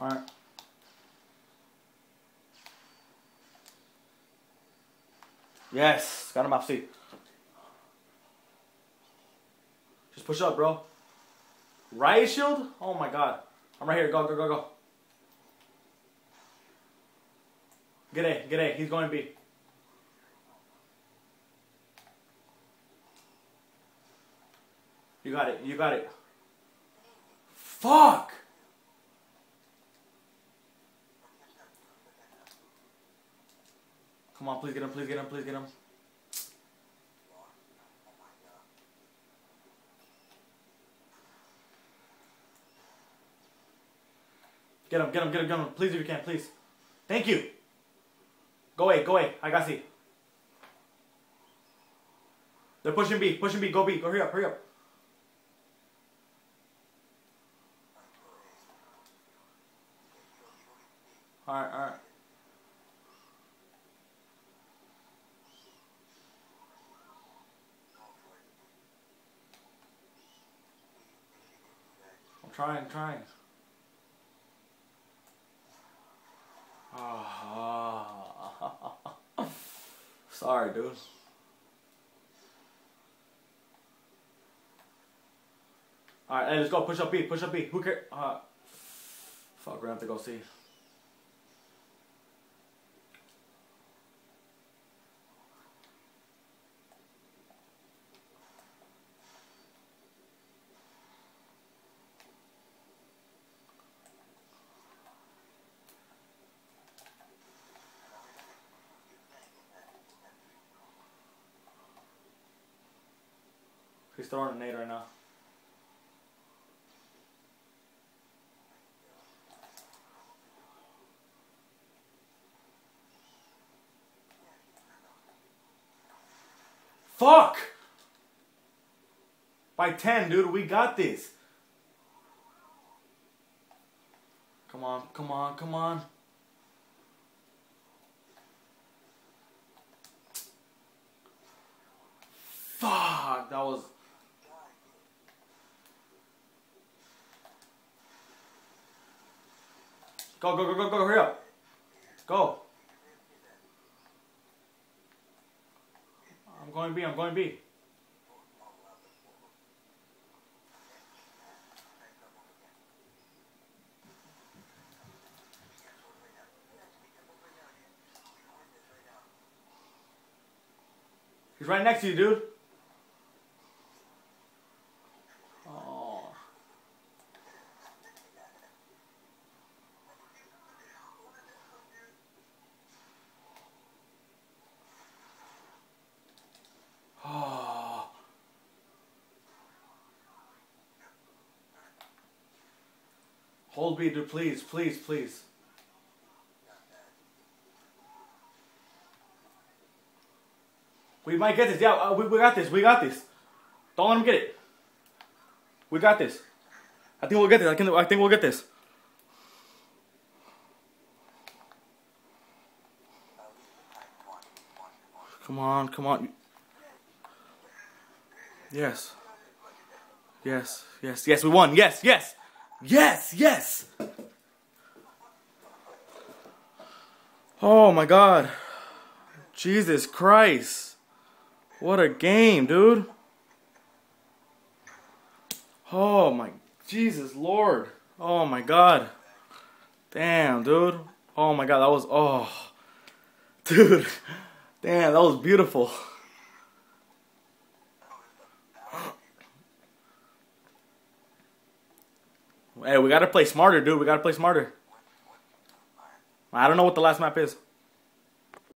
Alright. Yes, got him off C. Just push up, bro. Riot shield? Oh my god. I'm right here. Go, go, go, go. Get A, get A. He's going to B. You got it, you got it. Fuck! Come on, please get him, please get him, please get him. Get him, get him, get him, get him. Please, if you can, please. Thank you. Go away, go away. I got C. They're pushing B, pushing B. Go B. Go hurry up, hurry up. Alright, alright. I'm trying, trying. Ah. Sorry, dude. Alright, let's go. Push up B. Push up B. Who cares? Uh, fuck, we're gonna have to go see. He's throwing a nade right now. Fuck! By 10, dude. We got this. Come on, come on, come on. Fuck, that was. Go, go, go, go, go, hurry up. Go. I'm going B, I'm going B. He's right next to you, dude. Hold B, dude, please, please, please. We might get this. Yeah, uh, we, we got this. We got this. Don't let him get it. We got this. I think we'll get this. I, can, I think we'll get this. Come on, come on. Yes. Yes, yes, yes, we won. Yes, yes. Yes, yes. Oh my god. Jesus Christ. What a game, dude. Oh my Jesus Lord. Oh my god. Damn, dude. Oh my god, that was oh. Dude. Damn, that was beautiful. Hey, we gotta play smarter, dude. We gotta play smarter. I don't know what the last map is.